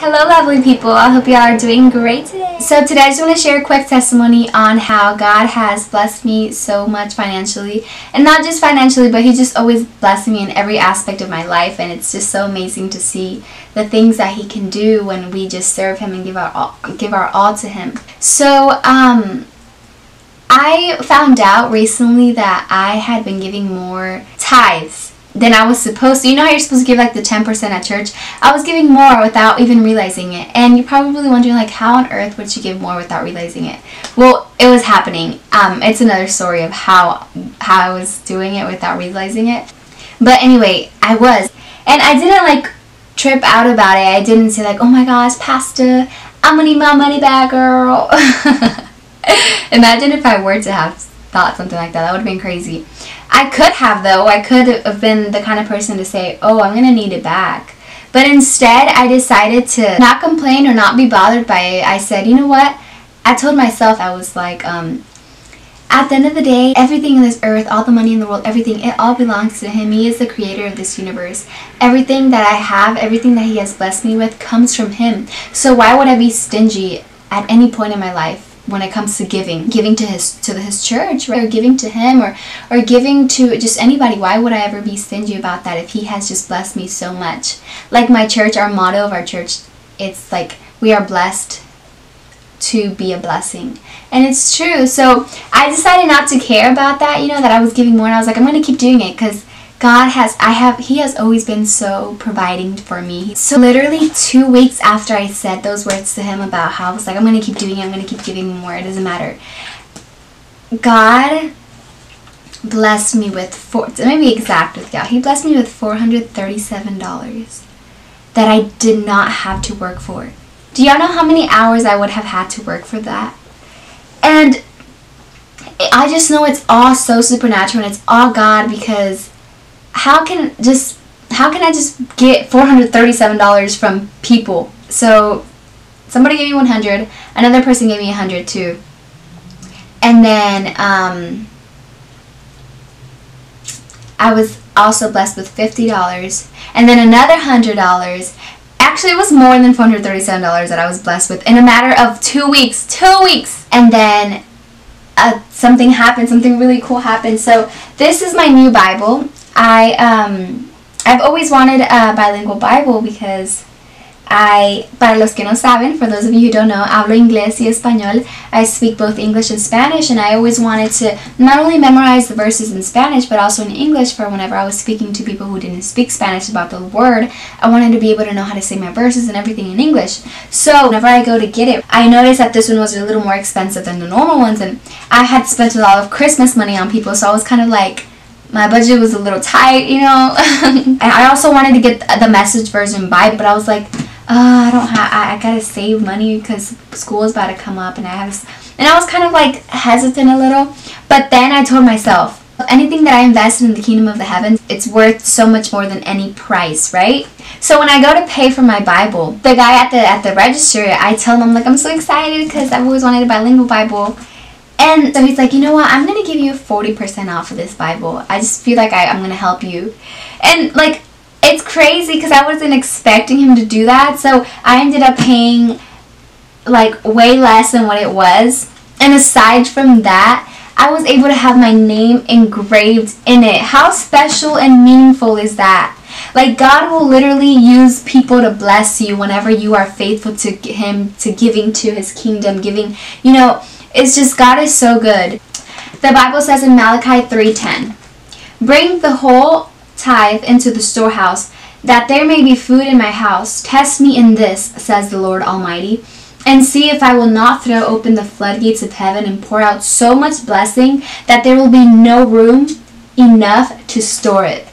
Hello, lovely people. I hope you all are doing great today. So, today I just want to share a quick testimony on how God has blessed me so much financially. And not just financially, but He just always blessing me in every aspect of my life. And it's just so amazing to see the things that He can do when we just serve Him and give our all, give our all to Him. So, um, I found out recently that I had been giving more tithes than I was supposed to. You know how you're supposed to give like the 10% at church? I was giving more without even realizing it. And you're probably wondering like how on earth would you give more without realizing it? Well, it was happening. Um, it's another story of how how I was doing it without realizing it. But anyway, I was. And I didn't like trip out about it. I didn't say like, "Oh my gosh, pastor, I'm to need my money back, girl." Imagine if I were to have thought something like that. That would have been crazy. I could have, though. I could have been the kind of person to say, oh, I'm going to need it back. But instead, I decided to not complain or not be bothered by it. I said, you know what? I told myself, I was like, um, at the end of the day, everything in this earth, all the money in the world, everything, it all belongs to Him. He is the creator of this universe. Everything that I have, everything that He has blessed me with comes from Him. So why would I be stingy at any point in my life? When it comes to giving giving to his to his church right? or giving to him or or giving to just anybody. Why would i ever be stingy about that if he has just blessed me so much? Like my church our motto of our church it's like we are blessed to be a blessing. And it's true. So i decided not to care about that you know that i was giving more and i was like i'm going to keep doing it because God has, I have, He has always been so providing for me. So literally two weeks after I said those words to Him about how I was like, I'm to keep doing it, I'm to keep giving more, it doesn't matter. God blessed me with, four, let me be exact with y'all, He blessed me with $437 that I did not have to work for. Do y'all know how many hours I would have had to work for that? And I just know it's all so supernatural and it's all God because how can just how can I just get $437 from people? So somebody gave me 100, another person gave me 100 too. And then um, I was also blessed with $50 and then another $100. Actually, it was more than $437 that I was blessed with in a matter of two weeks. Two weeks! And then uh, something happened, something really cool happened. So this is my new Bible. I um, I've always wanted a bilingual Bible because I, para los que no saben, for those of you who don't know, hablo inglés y español. I speak both English and Spanish, and I always wanted to not only memorize the verses in Spanish, but also in English for whenever I was speaking to people who didn't speak Spanish about the word. I wanted to be able to know how to say my verses and everything in English. So whenever I go to get it, I noticed that this one was a little more expensive than the normal ones, and I had spent a lot of Christmas money on people, so I was kind of like, my budget was a little tight, you know. and I also wanted to get the message version by, but I was like, uh, I don't have, I, I gotta save money because school is about to come up, and I have, and I was kind of like hesitant a little. But then I told myself, anything that I invest in the kingdom of the heavens, it's worth so much more than any price, right? So when I go to pay for my Bible, the guy at the at the register, I tell him, like, I'm so excited because I've always wanted a bilingual Bible and so he's like, you know what? I'm to give you 40% off of this Bible. I just feel like I, I'm to help you. And like, it's crazy because I wasn't expecting him to do that. So I ended up paying like way less than what it was. And aside from that, I was able to have my name engraved in it. How special and meaningful is that? Like God will literally use people to bless you whenever you are faithful to him to giving to his kingdom, giving, you know, it's just God is so good. The Bible says in Malachi 3:10, "Bring the whole tithe into the storehouse, that there may be food in my house. Test me in this," says the Lord Almighty, "and see if I will not throw open the floodgates of heaven and pour out so much blessing that there will be no room enough to store it."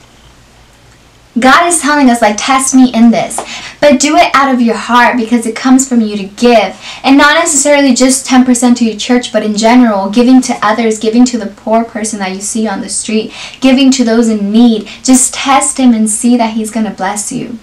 God is telling us, like, test me in this. But do it out of your heart because it comes from you to give. And not necessarily just 10% to your church, but in general, giving to others, giving to the poor person that you see on the street, giving to those in need. Just test Him and see that He's going to bless you.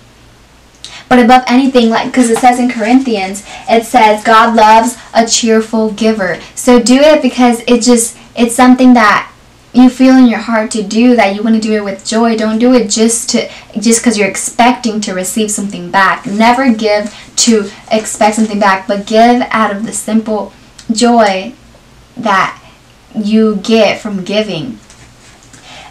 But above anything, like, because it says in Corinthians, it says, God loves a cheerful giver. So do it because it just, it's something that you feel in your heart to do that you want to do it with joy don't do it just to just because you're expecting to receive something back never give to expect something back, but give out of the simple joy that you get from giving.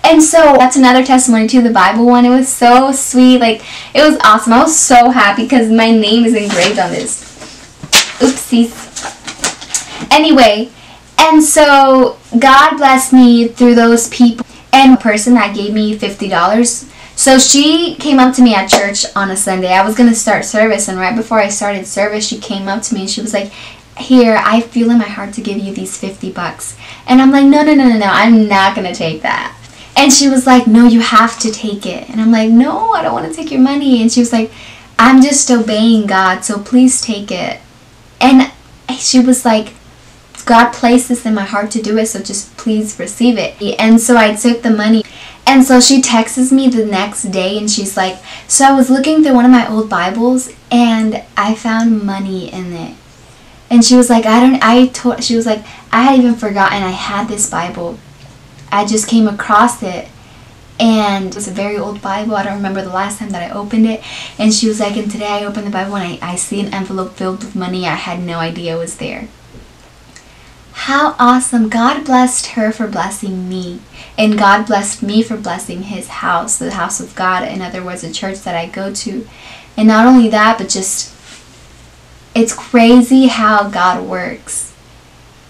And so that's another testimony to the Bible one. It was so sweet. Like, it was awesome. I was so happy because my name is engraved on this. Oopsies. Anyway, and so God blessed me through those people and the person that gave me $50. So she came up to me at church on a Sunday. I was going to start service, and right before I started service, she came up to me and she was like, Here, I feel in my heart to give you these 50 bucks. And I'm like, No, no, no, no, no, I'm not going to take that. And she was like, No, you have to take it. And I'm like, No, I don't want to take your money. And she was like, I'm just obeying God, so please take it. And she was like, God placed this in my heart to do it, so just please receive it. And so I took the money. And so she texts me the next day and she's like, So I was looking through one of my old Bibles and I found money in it. And she was like, I don't, I told, she was like, I had even forgotten I had this Bible. I just came across it and it was a very old Bible. I don't remember the last time that I opened it. And she was like, and today I opened the Bible and I, I see an envelope filled with money I had no idea was there. How awesome. God blessed her for blessing me. And God blessed me for blessing his house, the house of God. In other words, the church that I go to. And not only that, but just, it's crazy how God works.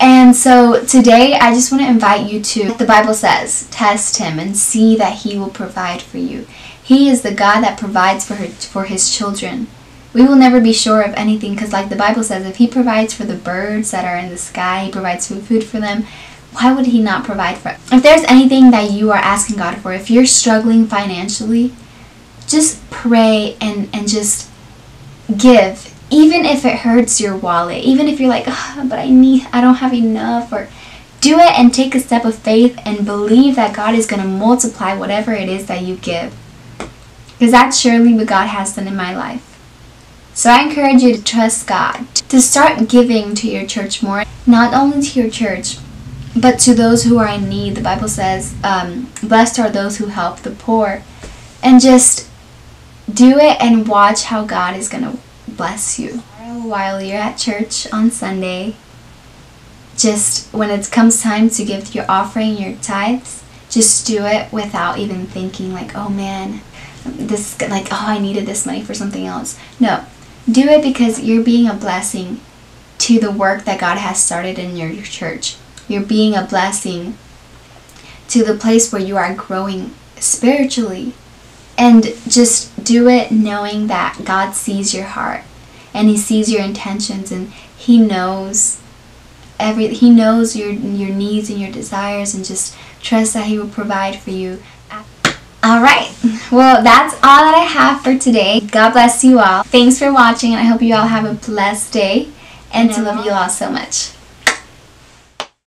And so today I just want to invite you to, the Bible says, test him and see that he will provide for you. He is the God that provides for, her, for his children. We will never be sure of anything because, like the Bible says, if He provides for the birds that are in the sky, He provides food for them, why would He not provide for? If there's anything that you are asking God for, if you're struggling financially, just pray and, and just give. Even if it hurts your wallet, even if you're like, oh, but I need, I don't have enough, or do it and take a step of faith and believe that God is going to multiply whatever it is that you give. Because that's surely what God has done in my life. So I encourage you to trust God, to start giving to your church more, not only to your church, but to those who are in need. The Bible says, um, blessed are those who help the poor. And just do it and watch how God is going to bless you. While you're at church on Sunday, just when it comes time to give your offering, your tithes, just do it without even thinking like, oh man, this like, oh, I needed this money for something else. No, do it because you're being a blessing to the work that God has started in your, church. You're being a blessing to the place where you are growing spiritually. And just do it knowing that God sees your heart and he sees your intentions and he knows every he knows your your needs and your desires and just trust that he will provide for you all right. Well, that's all that I have for today. God bless you all. Thanks for watching, and I hope you all have a blessed day. And to love you all so much.